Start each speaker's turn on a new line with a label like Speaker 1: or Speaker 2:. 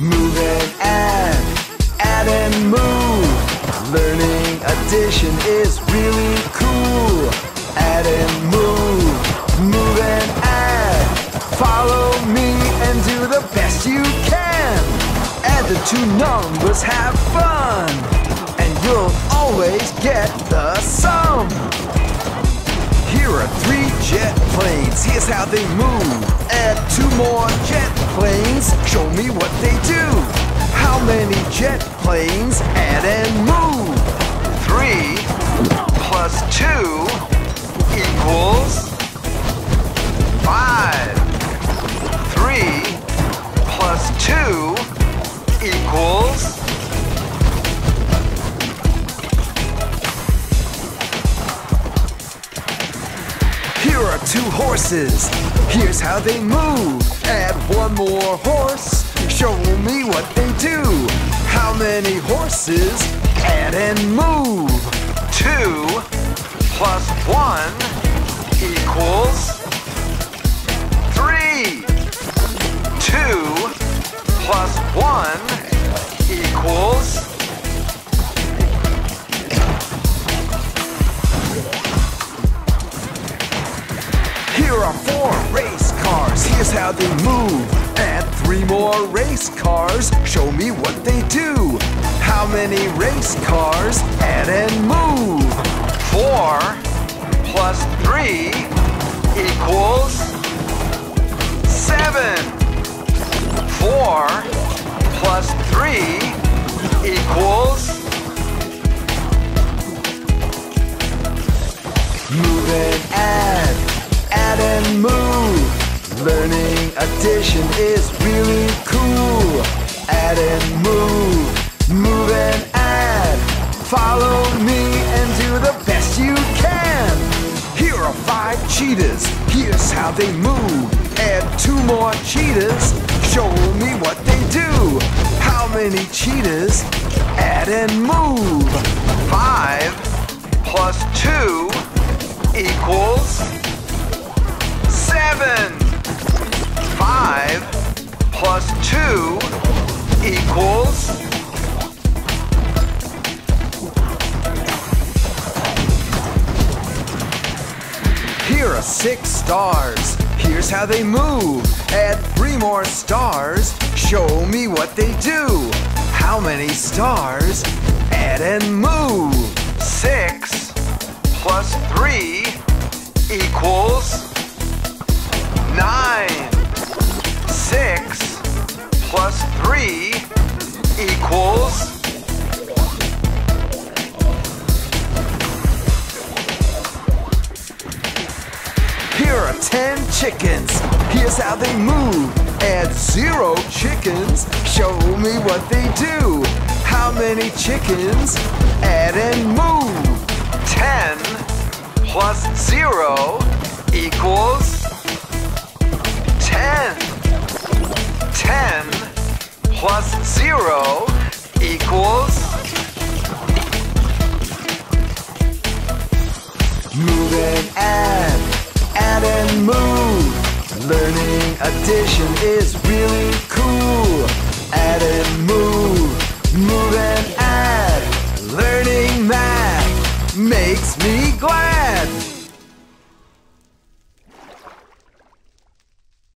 Speaker 1: Move and add, add and move. Learning addition is really cool. Add and move, move and add. Follow me and do the best you can. Add the two numbers, have fun. And you'll always get the sum. Here are three jet planes, here's how they move. Add two more jet planes, show me what they do. How many jet planes add and move? Three plus two equals five. Three plus two equals Here are two horses. Here's how they move. Add one more horse. Show me what they do. How many horses? Add and move. Two plus one equals three. Two plus one they move. Add three more race cars, show me what they do. How many race cars? Add and move. Four plus three equals seven. Four plus three equals Move and add, add and move. Learning addition is really cool. Add and move, move and add. Follow me and do the best you can. Here are five cheetahs, here's how they move. Add two more cheetahs, show me what they do. How many cheetahs? Add and move. Five plus two equals seven. Plus two equals Here are six stars. Here's how they move. Add three more stars. Show me what they do. How many stars? Add and move. Six plus three equals nine. Three equals Here are 10 chickens. Here's how they move. Add zero chickens. Show me what they do. How many chickens? Add and move. 10 plus zero equals zero equals Move and add, add and move. Learning addition is really cool. Add and move, move and add. Learning math makes me glad.